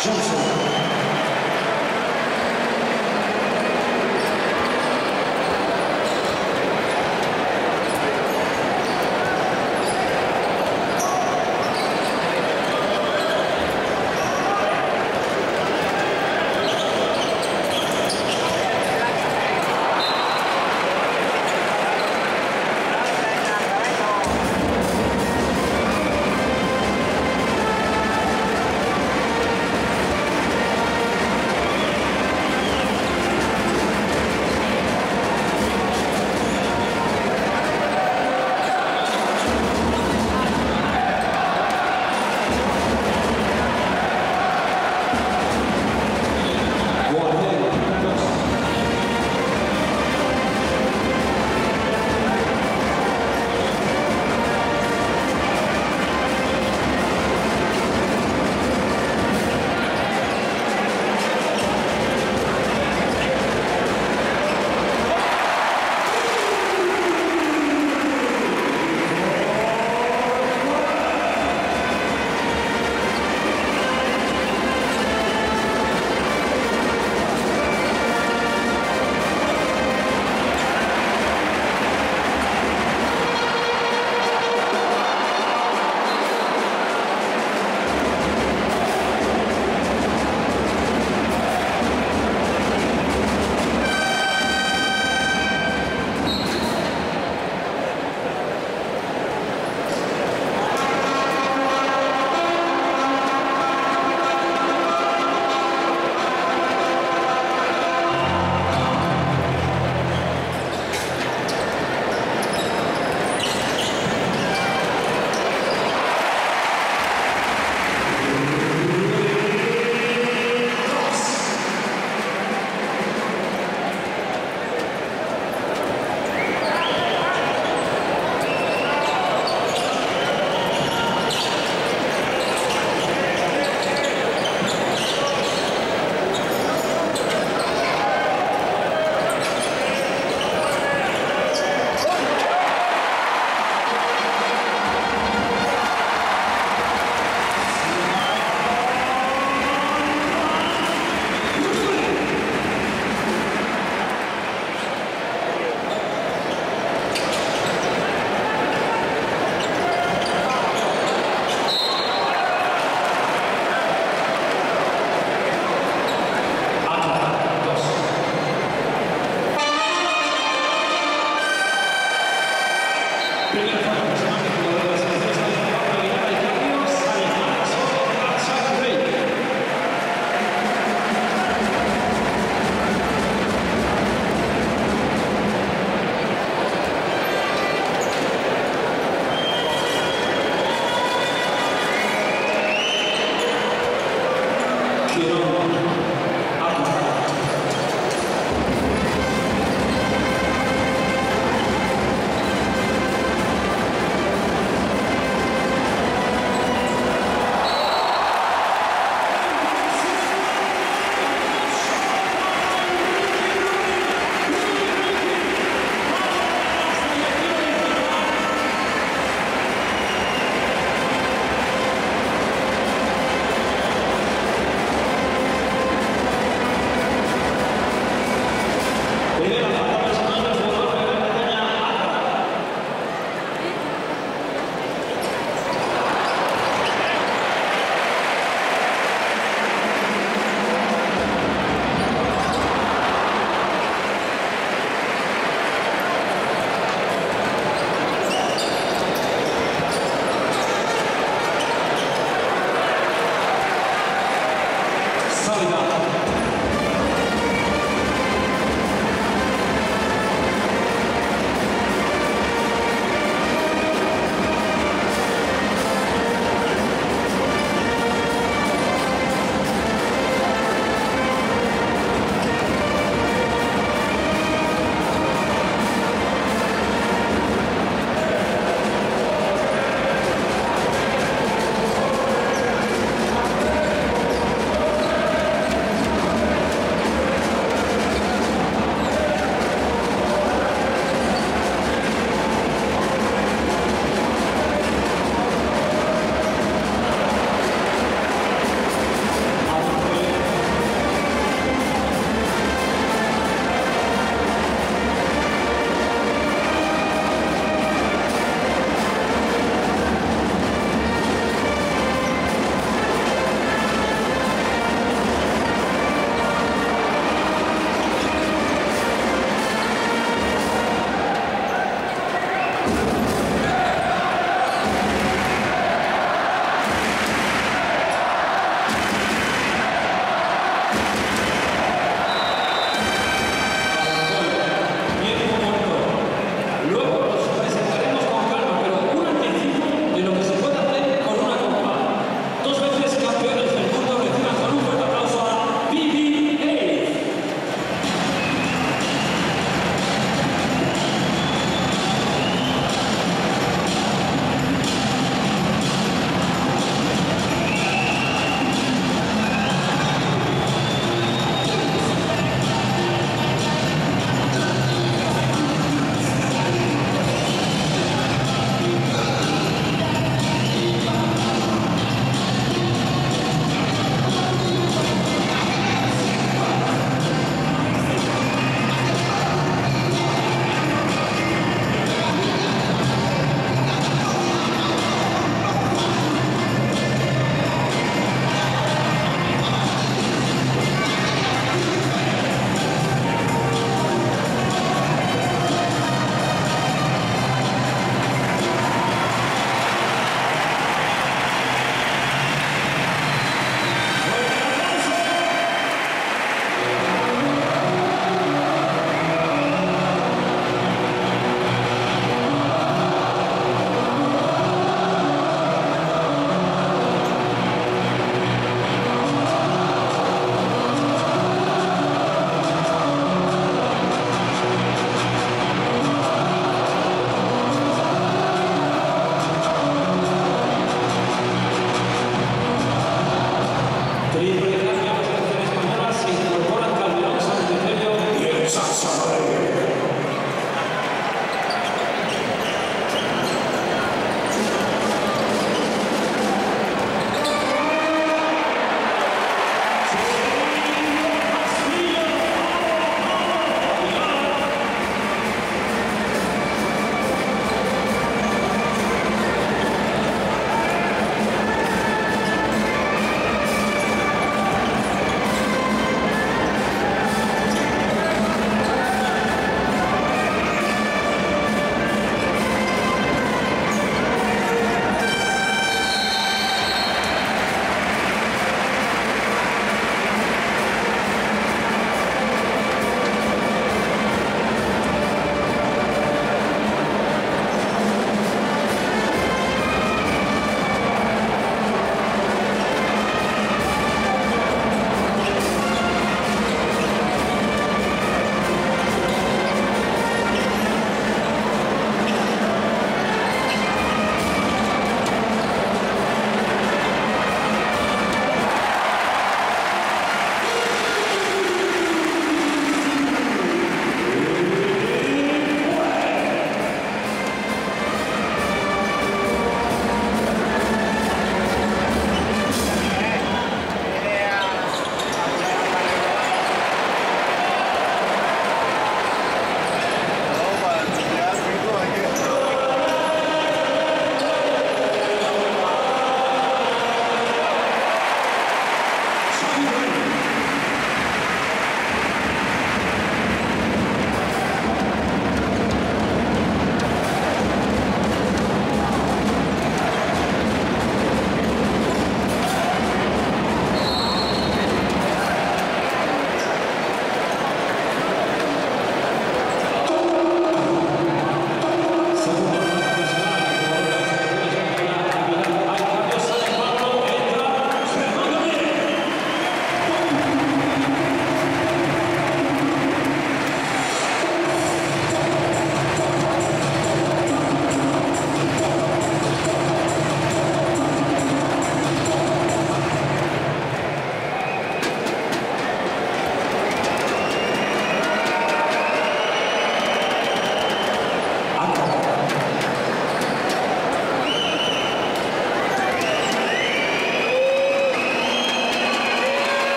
Johnson.